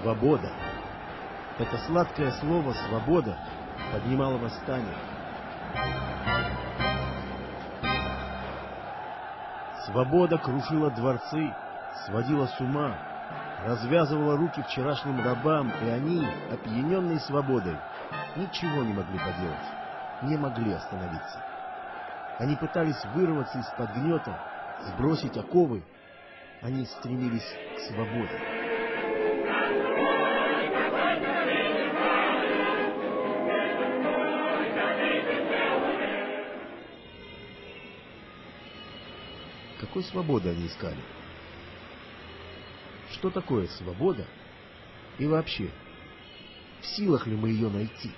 Свобода. Это сладкое слово «свобода» поднимало восстание. Свобода крушила дворцы, сводила с ума, развязывала руки вчерашним рабам, и они, опьяненные свободой, ничего не могли поделать, не могли остановиться. Они пытались вырваться из-под гнета, сбросить оковы, они стремились к свободе. Какой свободы они искали? Что такое свобода? И вообще, в силах ли мы ее найти?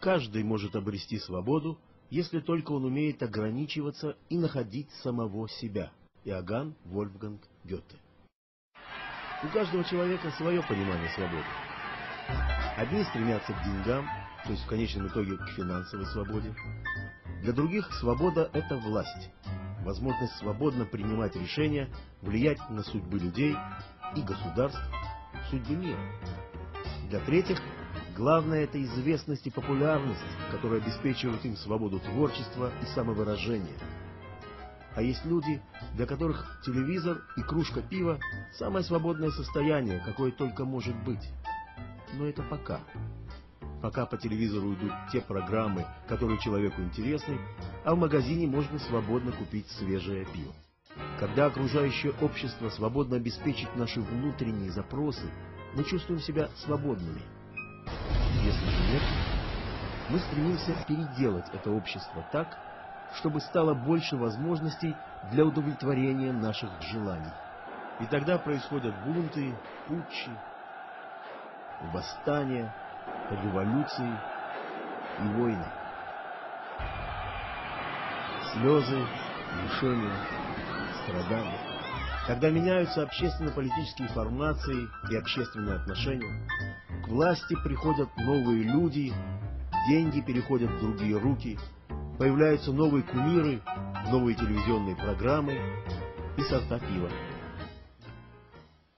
Каждый может обрести свободу, если только он умеет ограничиваться и находить самого себя. Иоганн Вольфганг Гёте. У каждого человека свое понимание свободы. Одни стремятся к деньгам, то есть в конечном итоге к финансовой свободе. Для других свобода – это власть, возможность свободно принимать решения, влиять на судьбы людей и государств, судьбы мира. Для третьих главное – это известность и популярность, которые обеспечивают им свободу творчества и самовыражения – а есть люди, для которых телевизор и кружка пива – самое свободное состояние, какое только может быть. Но это пока. Пока по телевизору идут те программы, которые человеку интересны, а в магазине можно свободно купить свежее пиво. Когда окружающее общество свободно обеспечит наши внутренние запросы, мы чувствуем себя свободными. Если же нет, мы стремимся переделать это общество так, чтобы стало больше возможностей для удовлетворения наших желаний. И тогда происходят бунты, путчи, восстания, революции и войны. Слезы, лишения, страдания. Когда меняются общественно-политические формации и общественные отношения, власти приходят новые люди, деньги переходят в другие руки – Появляются новые кумиры, новые телевизионные программы и сорта пива.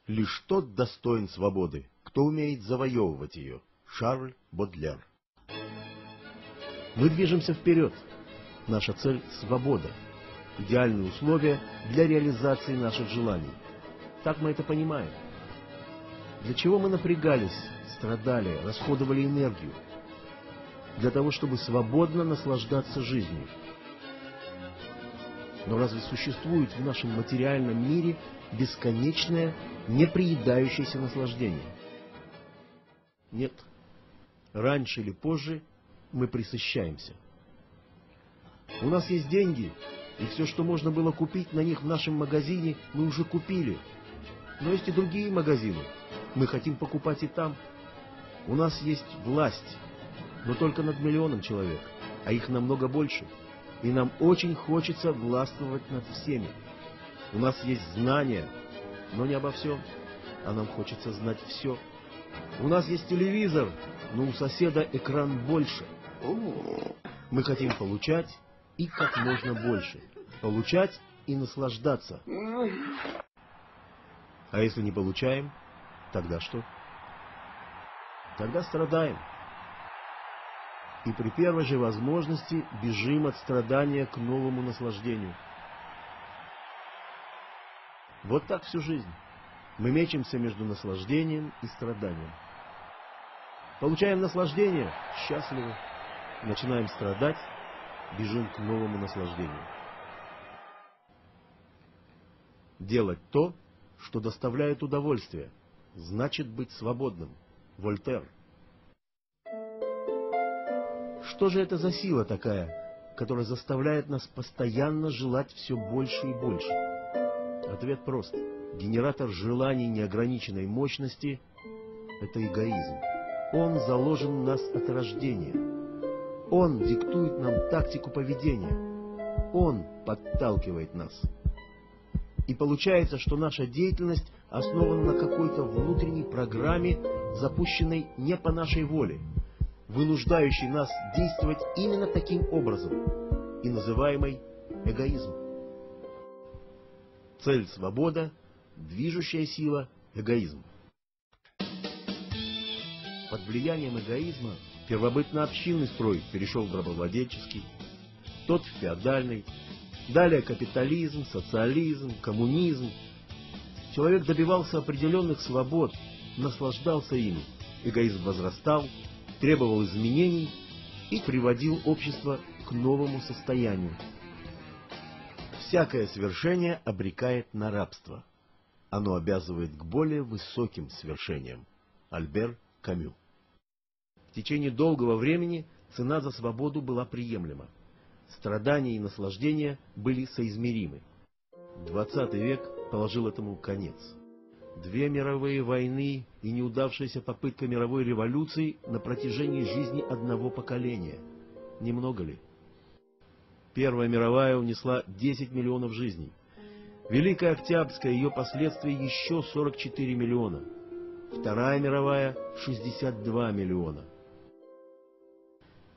Лишь тот достоин свободы, кто умеет завоевывать ее. Шарль Бодлер. Мы движемся вперед. Наша цель – свобода. Идеальные условия для реализации наших желаний. Так мы это понимаем. Для чего мы напрягались, страдали, расходовали энергию? для того, чтобы свободно наслаждаться жизнью. Но разве существует в нашем материальном мире бесконечное, неприедающееся наслаждение? Нет. Раньше или позже мы присыщаемся. У нас есть деньги, и все, что можно было купить на них в нашем магазине, мы уже купили. Но есть и другие магазины. Мы хотим покупать и там. У нас есть власть, но только над миллионом человек, а их намного больше. И нам очень хочется властвовать над всеми. У нас есть знания, но не обо всем, а нам хочется знать все. У нас есть телевизор, но у соседа экран больше. Мы хотим получать и как можно больше. Получать и наслаждаться. А если не получаем, тогда что? Тогда страдаем и при первой же возможности бежим от страдания к новому наслаждению. Вот так всю жизнь. Мы мечемся между наслаждением и страданием. Получаем наслаждение – счастливы. Начинаем страдать – бежим к новому наслаждению. Делать то, что доставляет удовольствие, значит быть свободным. Вольтер – что же это за сила такая, которая заставляет нас постоянно желать все больше и больше? Ответ прост. Генератор желаний неограниченной мощности – это эгоизм. Он заложен в нас от рождения. Он диктует нам тактику поведения. Он подталкивает нас. И получается, что наша деятельность основана на какой-то внутренней программе, запущенной не по нашей воле, вынуждающей нас действовать именно таким образом и называемой эгоизм. Цель – свобода, движущая сила – эгоизм. Под влиянием эгоизма первобытно-общинный строй перешел в рабовладельческий, тот в феодальный, далее капитализм, социализм, коммунизм. Человек добивался определенных свобод, наслаждался ими, эгоизм возрастал, требовал изменений и приводил общество к новому состоянию. Всякое свершение обрекает на рабство. Оно обязывает к более высоким свершениям. Альбер Камю. В течение долгого времени цена за свободу была приемлема. Страдания и наслаждения были соизмеримы. XX век положил этому конец. Две мировые войны и неудавшаяся попытка мировой революции на протяжении жизни одного поколения. Немного ли? Первая мировая унесла 10 миллионов жизней. Великая Октябрьская ее последствия еще 44 миллиона. Вторая мировая – 62 миллиона.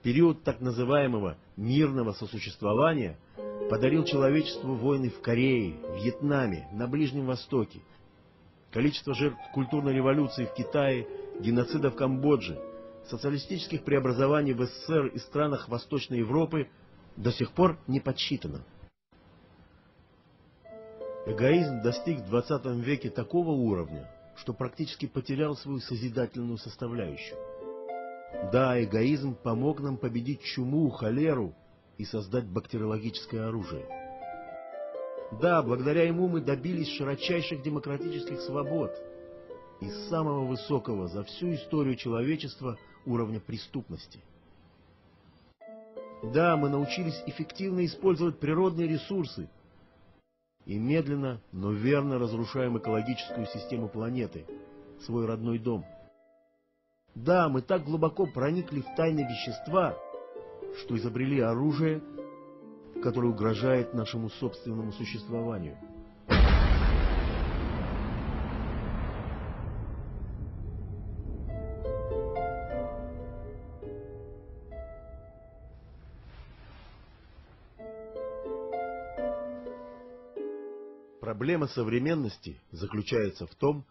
Период так называемого мирного сосуществования подарил человечеству войны в Корее, Вьетнаме, на Ближнем Востоке, количество жертв культурной революции в Китае, геноцида в Камбодже, социалистических преобразований в СССР и странах Восточной Европы до сих пор не подсчитано. Эгоизм достиг в 20 веке такого уровня, что практически потерял свою созидательную составляющую. Да, эгоизм помог нам победить чуму, холеру и создать бактериологическое оружие. Да, благодаря ему мы добились широчайших демократических свобод и самого высокого за всю историю человечества уровня преступности. Да, мы научились эффективно использовать природные ресурсы и медленно, но верно разрушаем экологическую систему планеты, свой родной дом. Да, мы так глубоко проникли в тайны вещества, что изобрели оружие, которое угрожает нашему собственному существованию. Проблема современности заключается в том,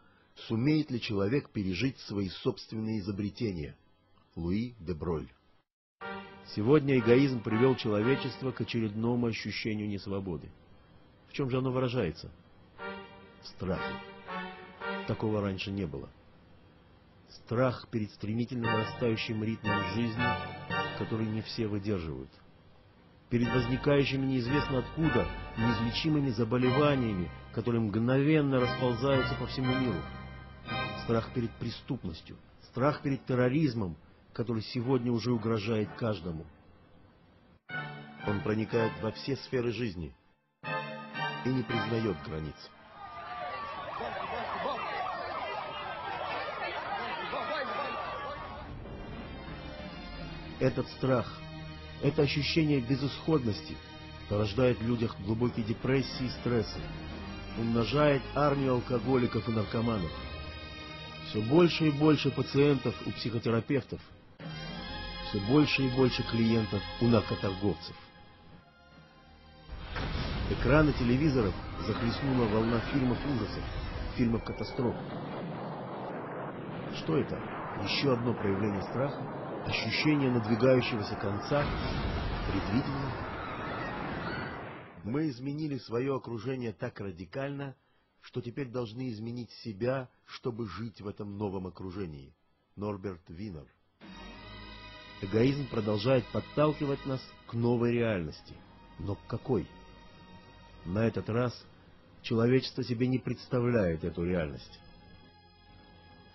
сумеет ли человек пережить свои собственные изобретения. Луи де Броль Сегодня эгоизм привел человечество к очередному ощущению несвободы. В чем же оно выражается? В страхе. Такого раньше не было. Страх перед стремительно нарастающим ритмом жизни, который не все выдерживают. Перед возникающими неизвестно откуда неизлечимыми заболеваниями, которые мгновенно расползаются по всему миру. Страх перед преступностью, страх перед терроризмом, который сегодня уже угрожает каждому. Он проникает во все сферы жизни и не признает границ. Этот страх, это ощущение безысходности порождает в людях глубокие депрессии и стрессы, умножает армию алкоголиков и наркоманов. Все больше и больше пациентов у психотерапевтов – все больше и больше клиентов у наркоторговцев. Экраны телевизоров захлестнула волна фильмов ужасов, фильмов катастроф. Что это? Еще одно проявление страха? Ощущение надвигающегося конца? Предвидение? Мы изменили свое окружение так радикально, что теперь должны изменить себя, чтобы жить в этом новом окружении. Норберт Винер Эгоизм продолжает подталкивать нас к новой реальности. Но какой? На этот раз человечество себе не представляет эту реальность.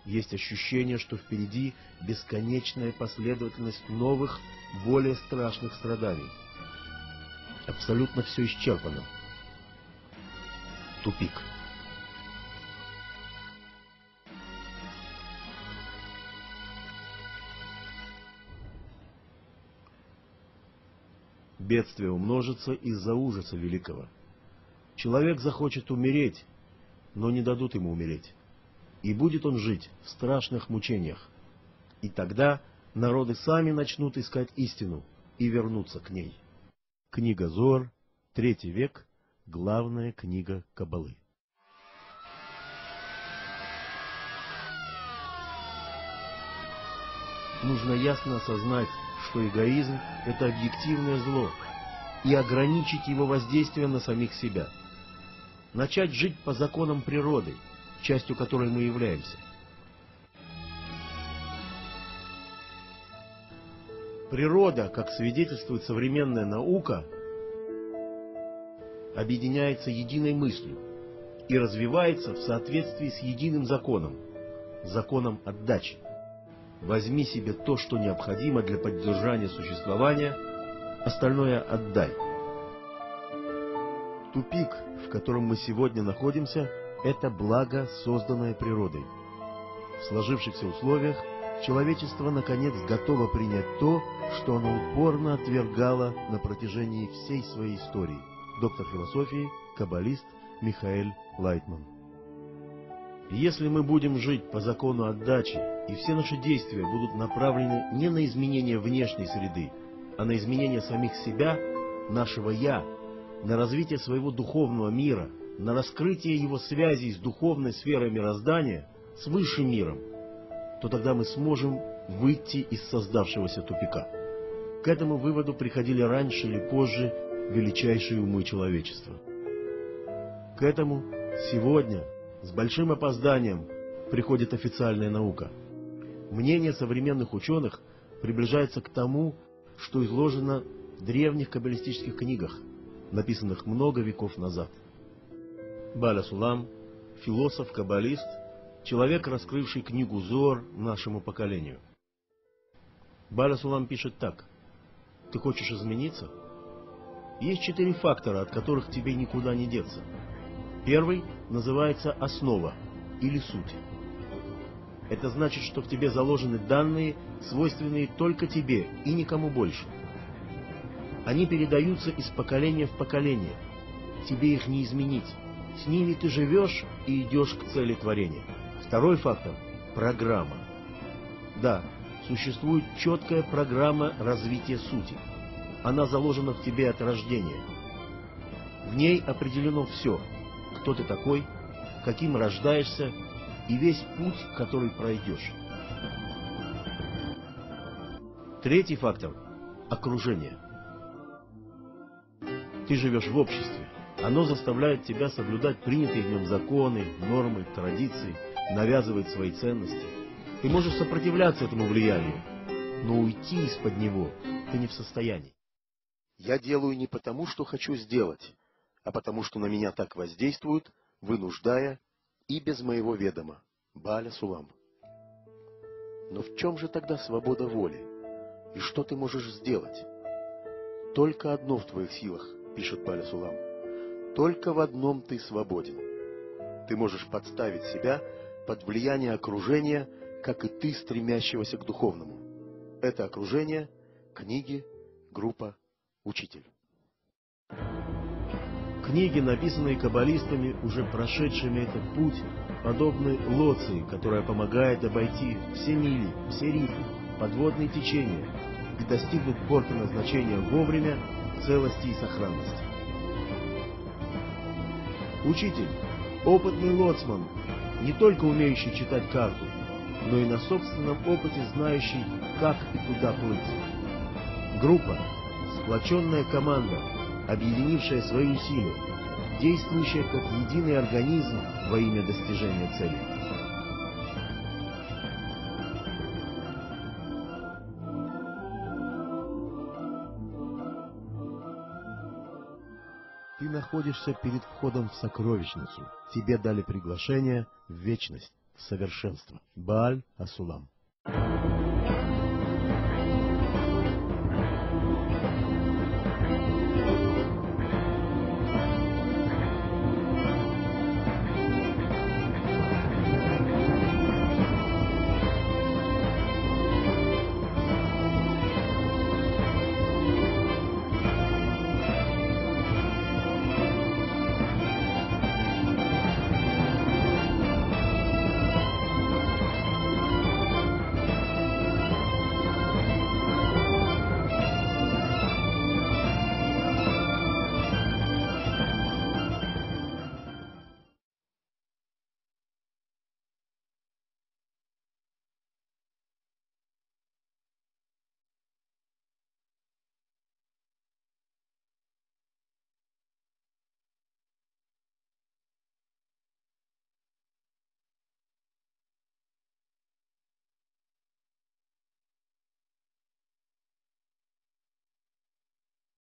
Есть ощущение, что впереди бесконечная последовательность новых, более страшных страданий. Абсолютно все исчерпано. Тупик. Бедствие умножится из-за ужаса великого. Человек захочет умереть, но не дадут ему умереть. И будет он жить в страшных мучениях. И тогда народы сами начнут искать истину и вернуться к ней. Книга Зор, третий век, главная книга Кабалы. Нужно ясно осознать, что эгоизм – это объективное зло, и ограничить его воздействие на самих себя. Начать жить по законам природы, частью которой мы являемся. Природа, как свидетельствует современная наука, объединяется единой мыслью и развивается в соответствии с единым законом, законом отдачи. Возьми себе то, что необходимо для поддержания существования, остальное отдай. Тупик, в котором мы сегодня находимся, это благо, созданное природой. В сложившихся условиях человечество наконец готово принять то, что оно упорно отвергало на протяжении всей своей истории. Доктор философии, каббалист Михаэль Лайтман. Если мы будем жить по закону отдачи, и все наши действия будут направлены не на изменение внешней среды, а на изменение самих себя, нашего «я», на развитие своего духовного мира, на раскрытие его связей с духовной сферой мироздания, с высшим миром, то тогда мы сможем выйти из создавшегося тупика. К этому выводу приходили раньше или позже величайшие умы человечества. К этому сегодня с большим опозданием приходит официальная наука. Мнение современных ученых приближается к тому, что изложено в древних каббалистических книгах, написанных много веков назад. Баля Сулам, философ-каббалист, человек, раскрывший книгу Зор нашему поколению. Баля Сулам пишет так. Ты хочешь измениться? Есть четыре фактора, от которых тебе никуда не деться. Первый называется основа или суть. Это значит, что в тебе заложены данные, свойственные только тебе и никому больше. Они передаются из поколения в поколение. Тебе их не изменить. С ними ты живешь и идешь к цели творения. Второй фактор – программа. Да, существует четкая программа развития сути. Она заложена в тебе от рождения. В ней определено все – кто ты такой, каким рождаешься и весь путь, который пройдешь. Третий фактор – окружение. Ты живешь в обществе. Оно заставляет тебя соблюдать принятые в нем законы, нормы, традиции, навязывает свои ценности. Ты можешь сопротивляться этому влиянию, но уйти из-под него ты не в состоянии. Я делаю не потому, что хочу сделать, а потому что на меня так воздействуют, вынуждая и без моего ведома. Баля Сулам. Но в чем же тогда свобода воли? И что ты можешь сделать? Только одно в твоих силах, пишет Баля Сулам. Только в одном ты свободен. Ты можешь подставить себя под влияние окружения, как и ты, стремящегося к духовному. Это окружение, книги, группа, учитель. Книги, написанные каббалистами, уже прошедшими этот путь, подобны лоции, которая помогает обойти все мили, все рифы, подводные течения и достигнуть порта назначения вовремя, целости и сохранности. Учитель, опытный лоцман, не только умеющий читать карту, но и на собственном опыте знающий, как и куда плыть. Группа, сплоченная команда, объединившая свои усилия, действующая как единый организм во имя достижения цели. Ты находишься перед входом в сокровищницу. Тебе дали приглашение в вечность, в совершенство. Бааль Асулам.